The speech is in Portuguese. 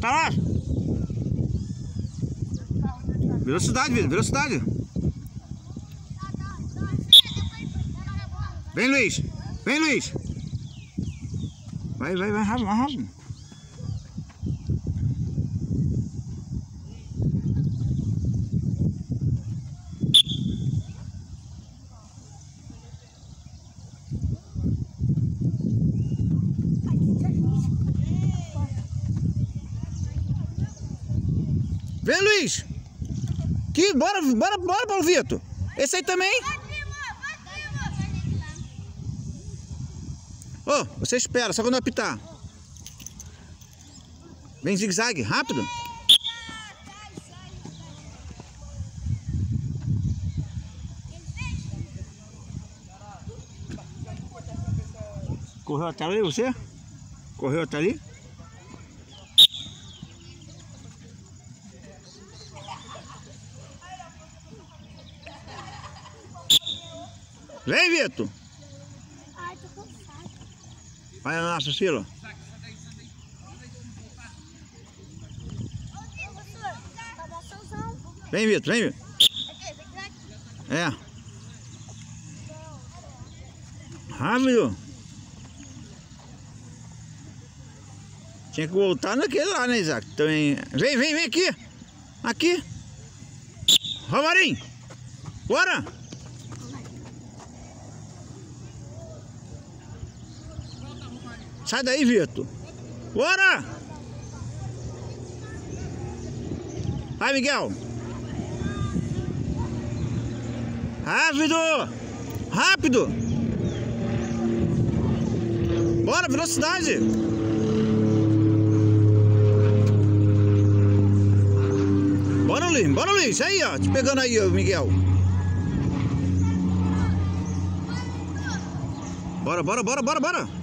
Tá lá. Velocidade, Vitor, velocidade. Vem, Luiz. Vem, Luiz. Vai, vai, vai, rápido, rápido. Vem, Luiz. Aqui, bora, bora, bora, Paulo Vitor. Esse aí também. Ô, oh, você espera, só quando apitar. Vem zigue-zague, rápido. Correu até ali você? Correu até ali? Vem, Vitor. Ai, tô cansado. Vai. Tá moçãozão. Vem, Vitor, vem, Vitor. É. Rápido. Tinha que voltar naquele lá, né, Isaac? Também. Vem, vem, vem aqui. Aqui. Romarinho. Bora. Sai daí, Vitor. Bora. Vai, Miguel. Rápido. Rápido. Bora, velocidade. Bora, Luiz. Bora, Luiz. Aí, ó. Te pegando aí, ó, Miguel. Bora, bora, bora, bora, bora.